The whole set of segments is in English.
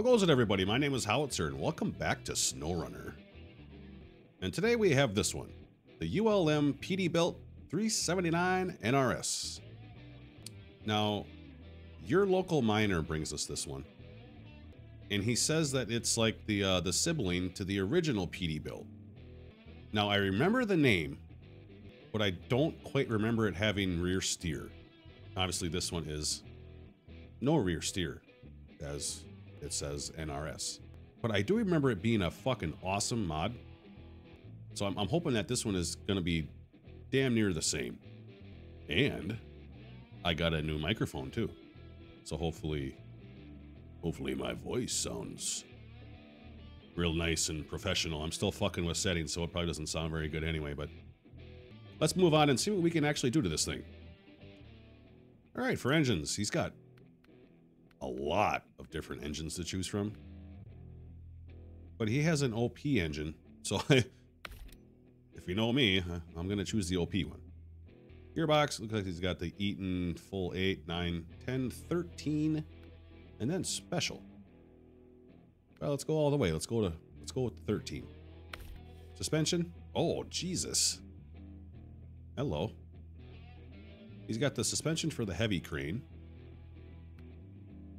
How goes it, everybody? My name is Howeitzer, and welcome back to SnowRunner. And today we have this one, the ULM Petiebilt 379 NRS. Now, URLOCALMINER brings us this one, and he says that it's like the uh, the sibling to the original Petiebilt. Now, I remember the name, but I don't quite remember it having rear steer. Obviously, this one is no rear steer, as it says NRS. But I do remember it being a fucking awesome mod. So I'm, I'm hoping that this one is going to be damn near the same. And I got a new microphone too. So hopefully, hopefully my voice sounds real nice and professional. I'm still fucking with settings, so it probably doesn't sound very good anyway, but let's move on and see what we can actually do to this thing. All right, for engines, he's got a lot of different engines to choose from. But he has an OP engine, so if you know me, I'm going to choose the OP one. Gearbox, looks like he's got the Eaton full 8, 9, 10, 13, and then special. Well, let's go all the way. Let's go to let's go with 13. Suspension. Oh, Jesus. Hello. He's got the suspension for the heavy crane.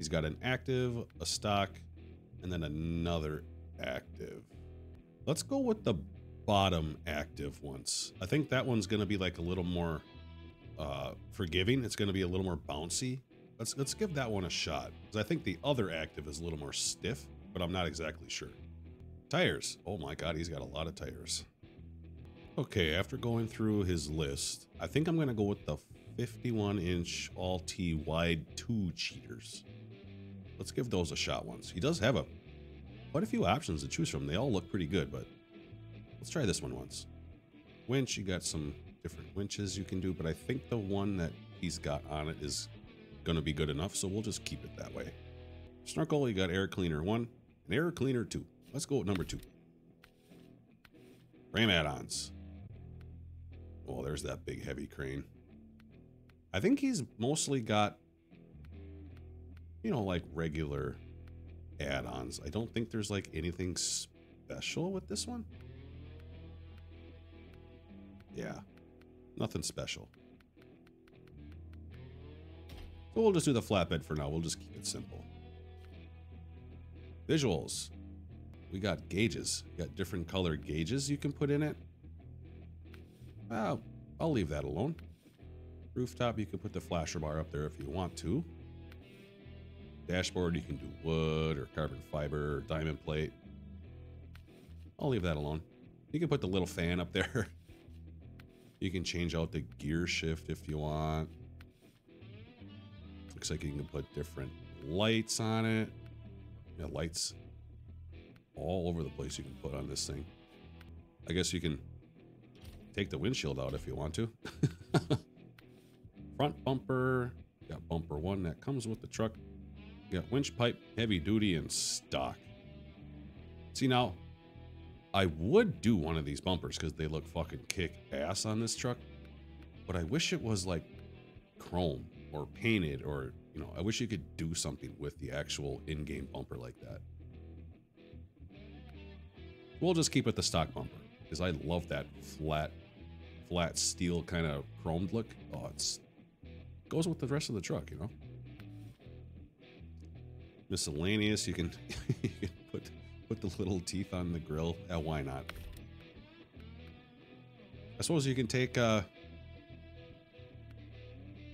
He's got an active, a stock, and then another active. Let's go with the bottom active ones. I think that one's going to be like a little more uh, forgiving. It's going to be a little more bouncy. Let's let's give that one a shot. Because I think the other active is a little more stiff, but I'm not exactly sure. Tires. Oh my god, he's got a lot of tires. Okay, after going through his list, I think I'm going to go with the 51 inch all T wide two cheaters. Let's give those a shot once. He does have a quite a few options to choose from. They all look pretty good, but let's try this one once. Winch, you got some different winches you can do, but I think the one that he's got on it is going to be good enough, so we'll just keep it that way. Snorkel, you got air cleaner one and air cleaner two. Let's go with number two. Frame add-ons. Oh, there's that big heavy crane. I think he's mostly got you know, like regular add-ons. I don't think there's like anything special with this one. Yeah, nothing special. So we'll just do the flatbed for now. We'll just keep it simple. Visuals. We got gauges. We got different color gauges you can put in it. Well, I'll leave that alone. Rooftop, you can put the flasher bar up there if you want to. Dashboard, you can do wood or carbon fiber or diamond plate. I'll leave that alone. You can put the little fan up there. You can change out the gear shift if you want. Looks like you can put different lights on it. Yeah, lights all over the place you can put on this thing. I guess you can take the windshield out if you want to. Front bumper. Got bumper one that comes with the truck. Got winch pipe, heavy duty, and stock. See now, I would do one of these bumpers because they look fucking kick ass on this truck. But I wish it was like chrome or painted or, you know, I wish you could do something with the actual in-game bumper like that. We'll just keep it the stock bumper because I love that flat, flat steel kind of chromed look. Oh, it's goes with the rest of the truck, you know miscellaneous. You can, you can put put the little teeth on the grill. Yeah, why not? I suppose you can take uh,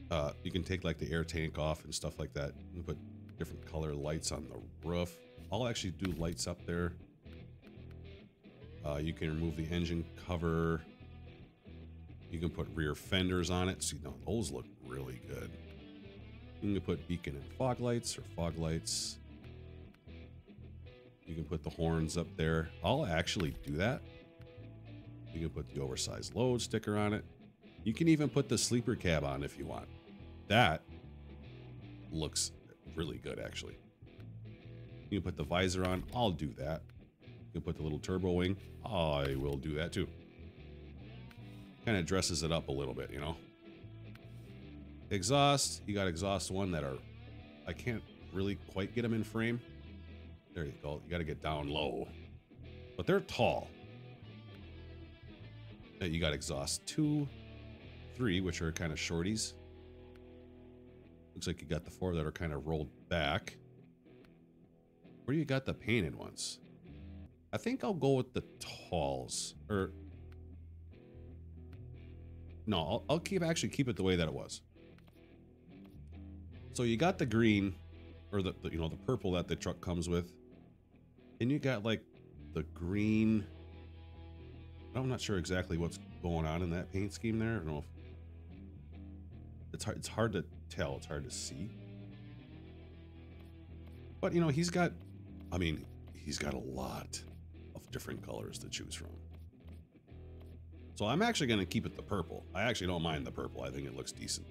uh, you can take like the air tank off and stuff like that. Put different color lights on the roof. I'll actually do lights up there. Uh, you can remove the engine cover. You can put rear fenders on it. See, no, those look really good. You can put beacon and fog lights or fog lights. You can put the horns up there. I'll actually do that. You can put the oversized load sticker on it. You can even put the sleeper cab on if you want. That looks really good, actually. You can put the visor on. I'll do that. You can put the little turbo wing. I will do that too. Kind of dresses it up a little bit, you know? Exhaust, you got exhaust one that are, I can't really quite get them in frame. There you go. You got to get down low. But they're tall. You got exhaust two, three, which are kind of shorties. Looks like you got the four that are kind of rolled back. Where you got the painted ones? I think I'll go with the talls. Or no, I'll, I'll keep actually keep it the way that it was. So you got the green, or the, the you know the purple that the truck comes with, and you got like the green. I'm not sure exactly what's going on in that paint scheme there. I don't know if it's hard. It's hard to tell. It's hard to see. But you know, he's got. I mean, he's got a lot of different colors to choose from. So I'm actually going to keep it the purple. I actually don't mind the purple. I think it looks decent.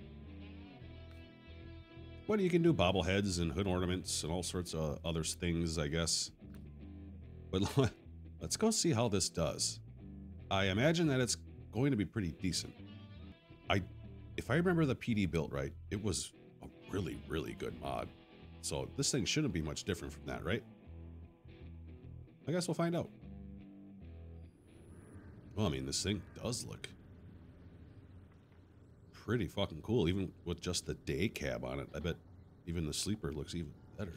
But you can do bobbleheads and hood ornaments and all sorts of other things, I guess. But let's go see how this does. I imagine that it's going to be pretty decent. I, if I remember the Petiebilt right, it was a really, really good mod. So this thing shouldn't be much different from that, right? I guess we'll find out. Well, I mean, this thing does look pretty fucking cool, even with just the day cab on it. I bet even the sleeper looks even better.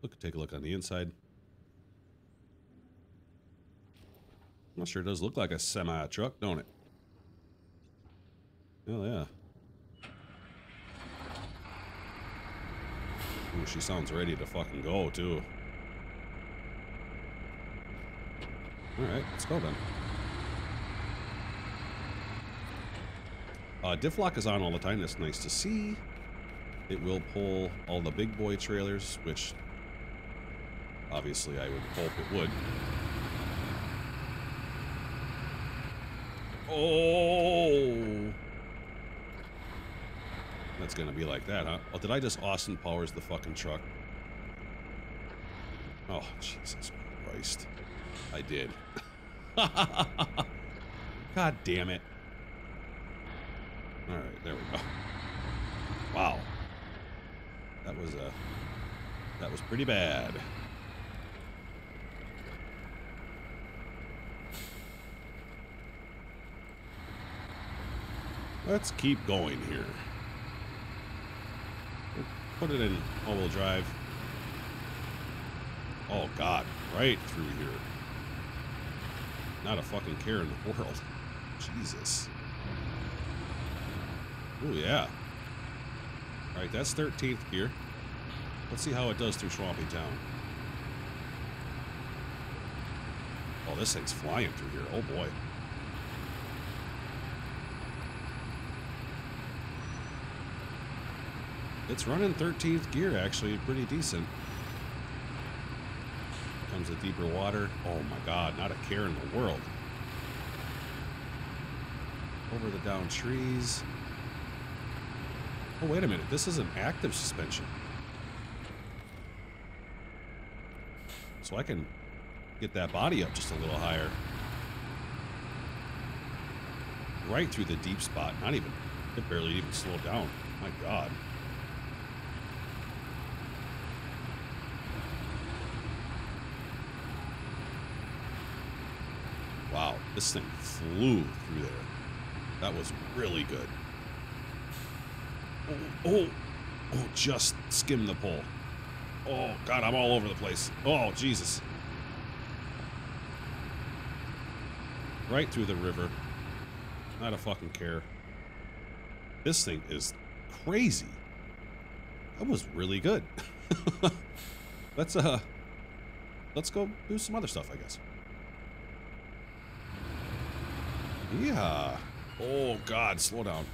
Look, take a look on the inside. Well, sure does look like a semi truck, don't it? Oh yeah. Ooh, she sounds ready to fucking go too. Alright, let's go then. Uh, diff lock is on all the time. That's nice to see. It will pull all the big boy trailers, which obviously I would hope it would. Oh! That's gonna be like that, huh? Oh, did I just Austin Powers the fucking truck? Oh, Jesus Christ. I did. God damn it. All right, there we go. Wow. That was, uh, that was pretty bad. Let's keep going here. Put it in all-wheel drive. Oh, God. Right through here. Not a fucking care in the world. Jesus. Oh, yeah. All right, that's 13th gear. Let's see how it does through Swampy Town. Oh, this thing's flying through here. Oh, boy. It's running 13th gear, actually, pretty decent. Comes a deeper water. Oh my god, not a care in the world. Over the down trees. Oh, wait a minute. This is an active suspension. So I can get that body up just a little higher. Right through the deep spot. Not even, it barely even slowed down. My God. Wow, this thing flew through there. That was really good. Oh, oh, oh, just skim the pole. Oh, God, I'm all over the place. Oh, Jesus. Right through the river. Not a fucking care. This thing is crazy. That was really good. let's, uh, let's go do some other stuff, I guess. Yeah. Oh, God, slow down.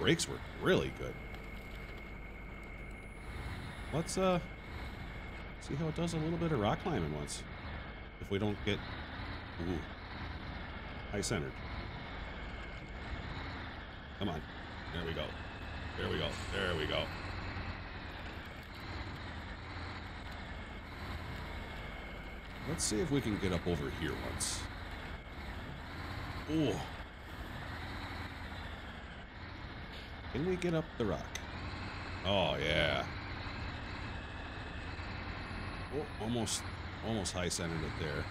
Brakes were really good. Let's, uh, see how it does a little bit of rock climbing once. If we don't get... Ooh. High centered. Come on. There we go. There we go. There we go. Let's see if we can get up over here once. Oh. Can we get up the rock? Oh, yeah. Oh, almost, almost high centered it there.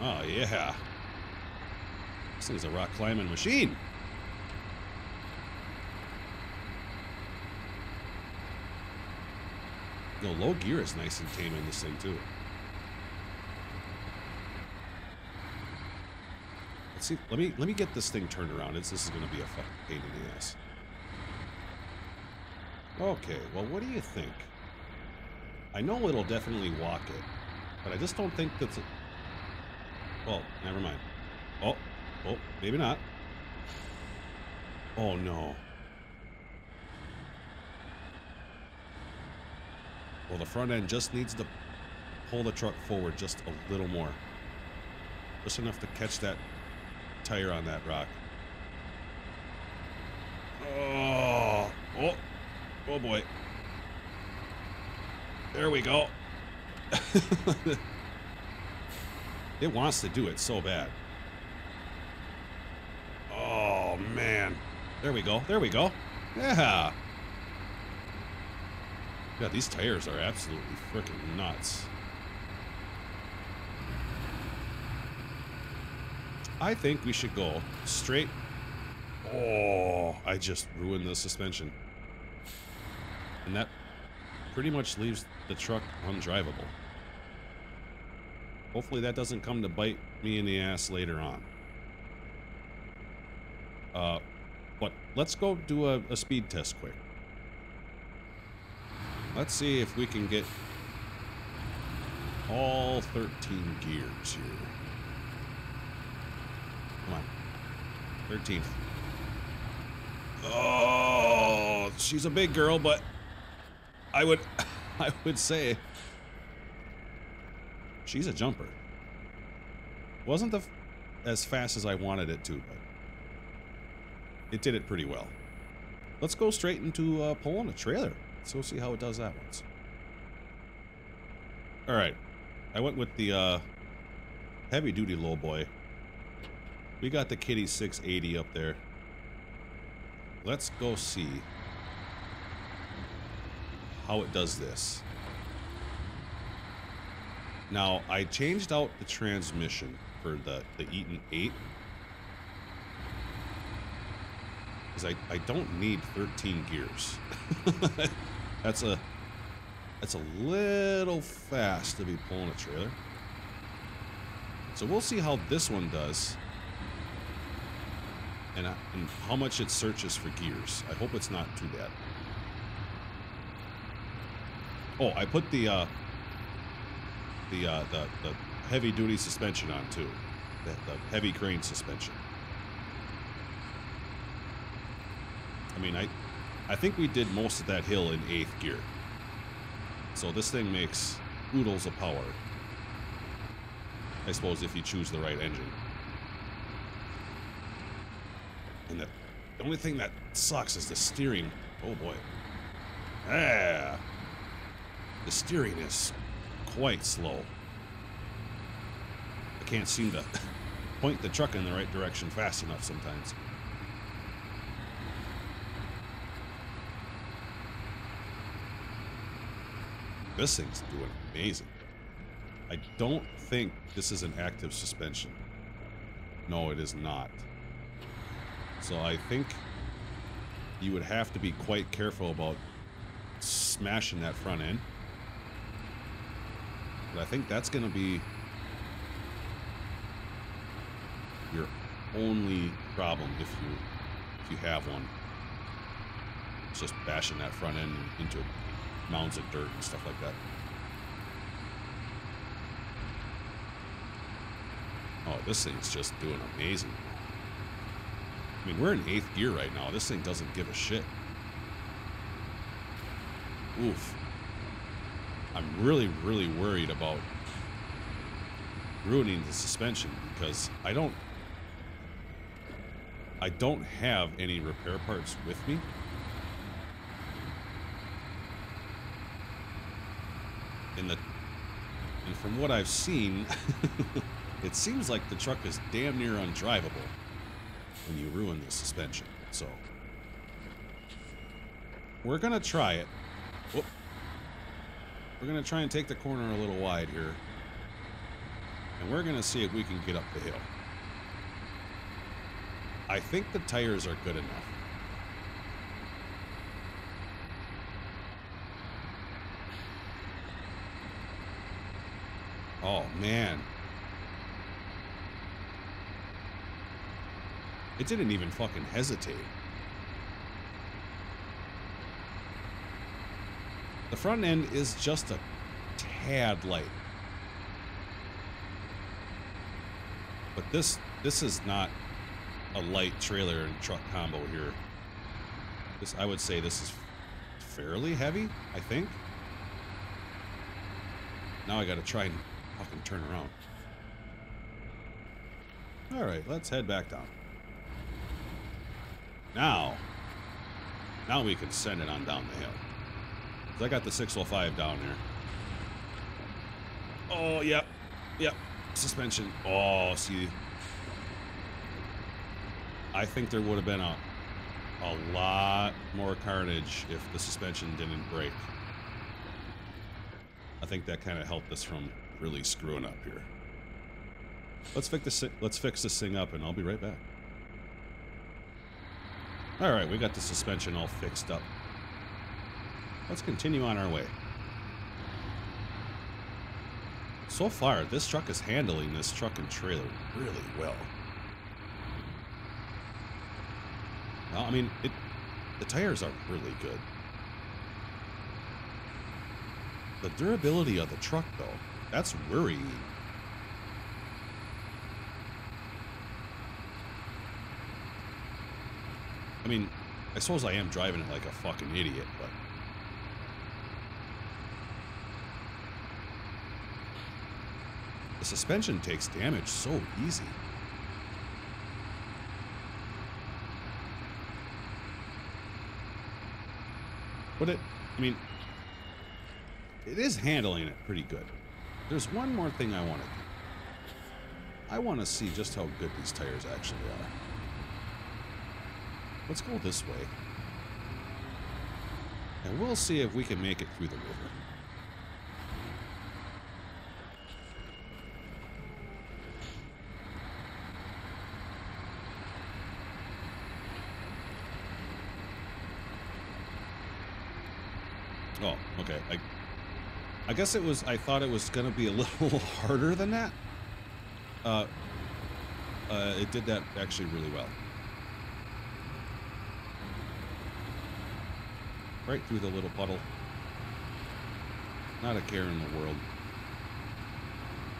Oh, yeah. This thing's a rock climbing machine. No, low gear is nice and tame in this thing, too. Let's see. Let me let me get this thing turned around. It's, this is going to be a fucking pain in the ass. Okay, well, what do you think? I know it'll definitely walk it, but I just don't think that's... A... Well, never mind. Oh, oh, maybe not. Oh, no. Well, the front end just needs to pull the truck forward just a little more. Just enough to catch that tire on that rock. Oh, oh, oh boy. There we go. it wants to do it so bad. Oh, man. There we go. There we go. Yeah. Yeah, these tires are absolutely freaking nuts. I think we should go straight. Oh, I just ruined the suspension. And that pretty much leaves the truck undrivable. Hopefully that doesn't come to bite me in the ass later on. Uh, but let's go do a, a speed test quick. Let's see if we can get all 13 gears here. Come on. 13th. Oh, she's a big girl, but I would I would say she's a jumper. Wasn't the as fast as I wanted it to, but it did it pretty well. Let's go straight into uh, pulling a trailer. Let's go see how it does that once. All right, I went with the uh, heavy duty low boy. We got the Kitty 680 up there. Let's go see how it does this. Now, I changed out the transmission for the, the Eaton 8. Because I, I don't need 13 gears. that's a that's a little fast to be pulling a trailer. So we'll see how this one does. And, uh, and how much it searches for gears. I hope it's not too bad. Oh, I put the uh, the, uh, the the heavy duty suspension on too, the, the heavy crane suspension. I mean, I I think we did most of that hill in eighth gear. So this thing makes oodles of power. I suppose if you choose the right engine. And the, the only thing that sucks is the steering. Oh boy. Ah. The steering is quite slow. I can't seem to point the truck in the right direction fast enough sometimes. This thing's doing amazing. I don't think this is an active suspension. No, it is not. So I think you would have to be quite careful about smashing that front end. But I think that's going to be your only problem if you if you have one. It's just bashing that front end into mounds of dirt and stuff like that. Oh, this thing's just doing amazing. Mean, we're in eighth gear right now. This thing doesn't give a shit. Oof. I'm really, really worried about ruining the suspension because I don't I don't have any repair parts with me. And the and from what I've seen, it seems like the truck is damn near undrivable you ruin the suspension. So we're gonna try it. Whoop. We're going to try and take the corner a little wide here. And we're going to see if we can get up the hill. I think the tires are good enough. Oh, man. It didn't even fucking hesitate. The front end is just a tad light. But this this is not a light trailer and truck combo here. This I would say this is fairly heavy, I think. Now I gotta try and fucking turn around. Alright, let's head back down. Now, now we can send it on down the hill. I got the 605 down here. Oh, yep. Yep. Suspension. Oh, see. I think there would have been a, a lot more carnage if the suspension didn't break. I think that kind of helped us from really screwing up here. Let's fix this. Let's fix this thing up, and I'll be right back. All right, we got the suspension all fixed up. Let's continue on our way. So far, this truck is handling this truck and trailer really well. Well, I mean, it, the tires are really good. The durability of the truck, though, that's worrying. I mean, I suppose I am driving it like a fucking idiot, but... The suspension takes damage so easy. But it, I mean, it is handling it pretty good. There's one more thing I want to do. I want to see just how good these tires actually are. Let's go this way. And we'll see if we can make it through the river. Oh, okay. I, I guess it was, I thought it was going to be a little harder than that. Uh, uh, it did that actually really well. Right through the little puddle. Not a care in the world.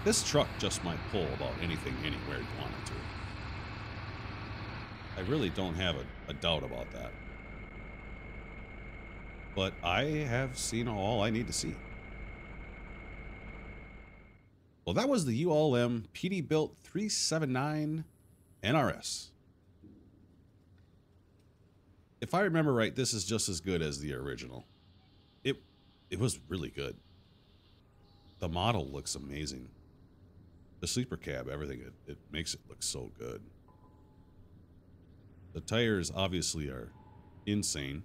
This truck just might pull about anything anywhere you want it to. I really don't have a, a doubt about that but I have seen all I need to see. Well, that was the ULM Petiebilt 379 NRS. If I remember right, this is just as good as the original. It it was really good. The model looks amazing. The sleeper cab, everything, it, it makes it look so good. The tires obviously are insane.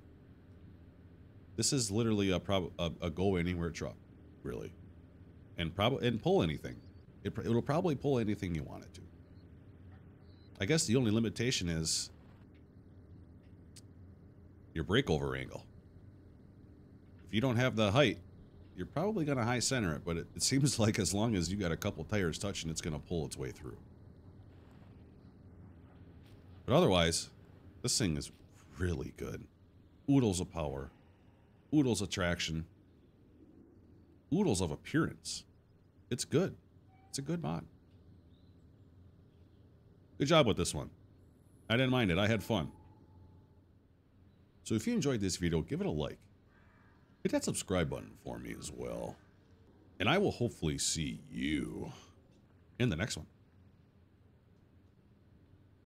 This is literally a prob a, a go anywhere truck, really, and probably and pull anything. It it'll probably pull anything you want it to. I guess the only limitation is your breakover angle. If you don't have the height, you're probably going to high center it, but it, it seems like as long as you got a couple tires touching, it's going to pull its way through. But otherwise, this thing is really good. Oodles of power oodles of traction, oodles of appearance. It's good. It's a good mod. Good job with this one. I didn't mind it. I had fun. So if you enjoyed this video, give it a like. Hit that subscribe button for me as well. And I will hopefully see you in the next one.